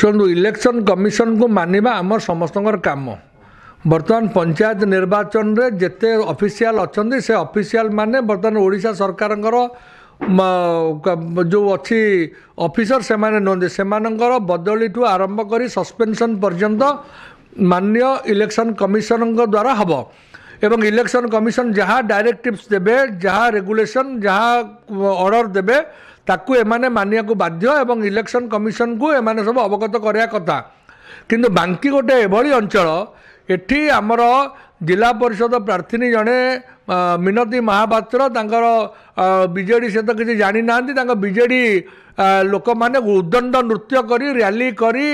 ଶୁଣନ୍ତୁ ଇଲେକ୍ସନ୍ କମିଶନକୁ ମାନିବା ଆମ ସମସ୍ତଙ୍କର କାମ ବର୍ତ୍ତମାନ ପଞ୍ଚାୟତ ନିର୍ବାଚନରେ ଯେତେ ଅଫିସିଆଲ୍ ଅଛନ୍ତି ସେ ଅଫିସିଆଲ୍ ମାନେ ବର୍ତ୍ତମାନ ଓଡ଼ିଶା ସରକାରଙ୍କର ଯେଉଁ ଅଛି ଅଫିସର ସେମାନେ ନୁହନ୍ତି ସେମାନଙ୍କର ବଦଳିଠୁ ଆରମ୍ଭ କରି ସସ୍ପେନ୍ସନ୍ ପର୍ଯ୍ୟନ୍ତ ମାନ୍ୟ ଇଲେକ୍ସନ୍ କମିଶନଙ୍କ ଦ୍ୱାରା ହେବ ଏବଂ ଇଲେକ୍ସନ୍ କମିଶନ ଯାହା ଡାଇରେକ୍ଟିଭ୍ସ ଦେବେ ଯାହା ରେଗୁଲେସନ୍ ଯାହା ଅର୍ଡ଼ର ଦେବେ ତାକୁ ଏମାନେ ମାନିବାକୁ ବାଧ୍ୟ ଏବଂ ଇଲେକ୍ସନ୍ କମିଶନକୁ ଏମାନେ ସବୁ ଅବଗତ କରିବା କଥା କିନ୍ତୁ ବାଙ୍କି ଗୋଟେ ଏଭଳି ଅଞ୍ଚଳ ଏଠି ଆମର ଜିଲ୍ଲା ପରିଷଦ ପ୍ରାର୍ଥିନୀ ଜଣେ ମିନତୀ ମହାପାତ୍ର ତାଙ୍କର ବିଜେଡ଼ି ସେ ତ କିଛି ଜାଣିନାହାନ୍ତି ତାଙ୍କ ବିଜେଡ଼ି ଲୋକମାନେ ଉଦଣ୍ଡ ନୃତ୍ୟ କରି ରାଲି କରି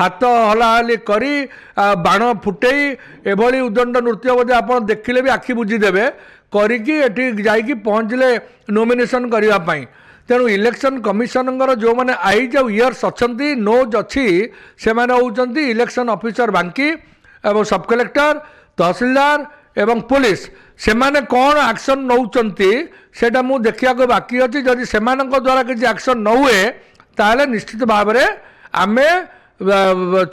ହାତ ହଲାହଲି କରି ବାଣ ଫୁଟେଇ ଏଭଳି ଉଦଣ୍ଡ ନୃତ୍ୟ ବୋଧେ ଆପଣ ଦେଖିଲେ ବି ଆଖି ବୁଝିଦେବେ କରିକି ଏଠି ଯାଇକି ପହଞ୍ଚିଲେ ନୋମିନେସନ୍ କରିବା ପାଇଁ तेणु इलेक्शन कमिशन जो मैंने आईज इयर्स अच्छा नोज अच्छी से मैंने होती इलेक्शन अफिसर बांकी एवं सब कलेक्टर तहसिलदार एवं पुलिस से मैंने कौन आक्शन नौटा मुझे देखा बाकी अच्छी जदि से द्वारा किसी आक्शन न हुए तो निश्चित भाव में आम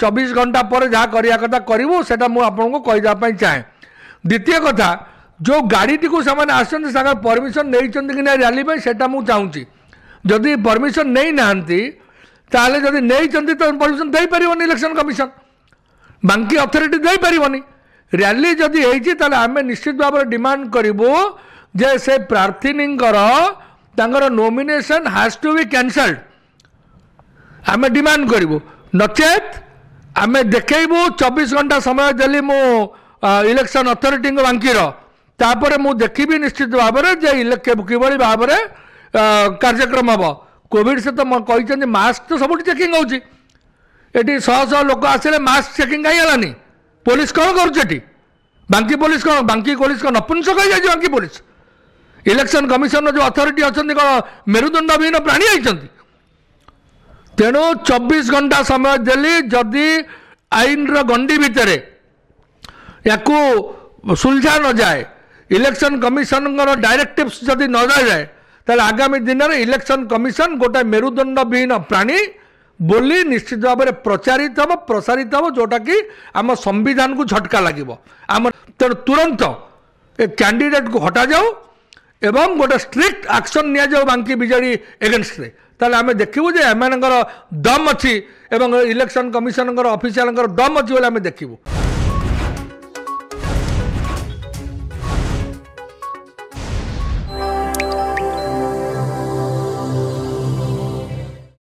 चबीश घंटा पर जहाँ करा कथा करूँ से आपन कहीदेप चाहे द्वितीय कथा जो गाड़ी टी आसमिशन नहीं चाहिए कि रैली से चाहूँगी ଯଦି ପରମିସନ୍ ନେଇନାହାନ୍ତି ତାହେଲେ ଯଦି ନେଇଛନ୍ତି ତ ପରମିସନ୍ ଦେଇପାରିବନି ଇଲେକ୍ସନ୍ କମିଶନ୍ ବାଙ୍କି ଅଥରିଟି ଦେଇପାରିବନି ର୍ୟାଲି ଯଦି ହେଇଛି ତାହେଲେ ଆମେ ନିଶ୍ଚିତ ଭାବରେ ଡିମାଣ୍ଡ କରିବୁ ଯେ ସେ ପ୍ରାର୍ଥିନୀଙ୍କର ତାଙ୍କର nomination has to be cancelled ଆମେ ଡିମାଣ୍ଡ କରିବୁ ନଚେତ୍ ଆମେ ଦେଖେଇବୁ ଚବିଶ ଘଣ୍ଟା ସମୟ ଦେଲି ମୁଁ ଇଲେକ୍ସନ୍ ଅଥରିଟିଙ୍କ ବାଙ୍କିର ତାପରେ ମୁଁ ଦେଖିବି ନିଶ୍ଚିତ ଭାବରେ ଯେ କିଭଳି ଭାବରେ କାର୍ଯ୍ୟକ୍ରମ ହେବ କୋଭିଡ଼ ସହିତ କହିଛନ୍ତି ମାସ୍କ ତ ସବୁଠି ଚେକିଂ ହେଉଛି ଏଠି ଶହ ଶହ ଲୋକ ଆସିଲେ ମାସ୍କ ଚେକିଂ କାହିଁ ହେଲାନି ପୋଲିସ କ'ଣ କରୁଛି ଏଠି ବାଙ୍କି ପୋଲିସ କ'ଣ ବାଙ୍କି ପୋଲିସ କ'ଣ ନପୁଂସକ ହେଇଯାଇଛି ବାଙ୍କି ପୋଲିସ ଇଲେକ୍ସନ କମିଶନର ଯେଉଁ ଅଥରିଟି ଅଛନ୍ତି କ'ଣ ମେରୁଦଣ୍ଡ ବିହୀନ ପ୍ରାଣୀ ହେଇଛନ୍ତି ତେଣୁ ଚବିଶ ଘଣ୍ଟା ସମୟ ଦେଲି ଯଦି ଆଇନର ଗଣ୍ଡି ଭିତରେ ୟାକୁ ସୁଲଝା ନଯାଏ ଇଲେକ୍ସନ କମିଶନଙ୍କର ଡାଇରେକ୍ଟିଭ୍ସ ଯଦି ନ ଯାଏ তাহলে ଆଗାମୀ ଦିନରେ ଇଲେକ୍ସନ କମିଶନ ଗୋଟାଏ ମେରୁଦଣ୍ଡବିହୀନ ପ୍ରାଣୀ ବୋଲି ନିଶ୍ଚିତ ଭାବରେ ପ୍ରଚାରିତ ହେବ ପ୍ରସାରିତ ହେବ ଯେଉଁଟାକି ଆମ ସମ୍ବିଧାନକୁ ଝଟକା ଲାଗିବ ଆମ ତେଣୁ ତୁରନ୍ତ ଏ କ୍ୟାଣ୍ଡିଡେଟ୍କୁ ହଟାଯାଉ ଏବଂ ଗୋଟେ ଷ୍ଟ୍ରିକ୍ଟ ଆକ୍ସନ୍ ନିଆଯାଉ ବାଙ୍କି ବିଜେଡ଼ି ଏଗେନଷ୍ଟରେ ତାହେଲେ ଆମେ ଦେଖିବୁ ଯେ ଏମାନଙ୍କର ଦମ୍ ଅଛି ଏବଂ ଇଲେକ୍ସନ କମିଶନଙ୍କର ଅଫିସିଆଲଙ୍କର ଦମ୍ ଅଛି ବୋଲି ଆମେ ଦେଖିବୁ